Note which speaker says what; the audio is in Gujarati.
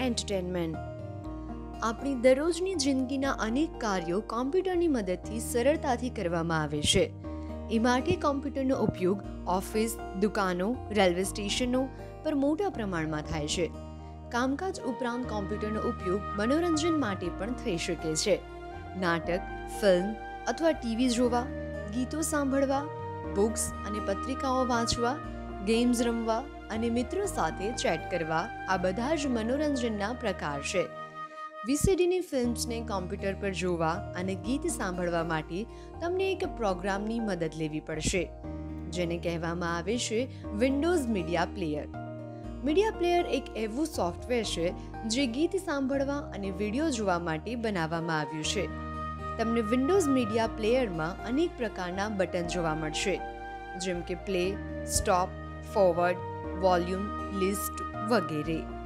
Speaker 1: એન્ટરટેનમેન્ટ આપણી દરરોજની જિંદગીના અનેક કાર્યો કોમ્પ્યુટરની મદદથી સરળતાથી કરવામાં આવે છે. એ માટે કોમ્પ્યુટરનો ઉપયોગ ઓફિસ, દુકાનો, રેલવે સ્ટેશનો પર મોટા પ્રમાણમાં થાય છે. કામકાજ ઉપરાંત કોમ્પ્યુટરનો ઉપયોગ મનોરંજન માટે પણ થઈ શકે છે. નાટક, ફિલ્મ અથવા ટીવી જોવા, ગીતો સાંભળવા, બુક્સ અને પત્રિકાઓ વાંચવા, ગેમ્સ રમવા અને મિત્રો સાથે ચેટ કરવા આ બધા જ મનોરંજનના પ્રકાર છે. વીસીડીની ફિલ્મ્સને કોમ્પ્યુટર પર જોવા અને ગીત સાંભળવા માટે તમને એક પ્રોગ્રામની મદદ લેવી પડશે. જેને કહેવામાં આવે છે Windows media player media player એક એવું સોફ્ટવેર છે જે ગીત સાંભળવા અને વીડિયો જોવા માટે બનાવવામાં આવ્યું છે. તમને વિન્ડોઝ મીડિયા પ્લેયરમાં અનેક પ્રકારના બટન જોવા મળશે. જેમ કે play stop forward volume list વગેરે.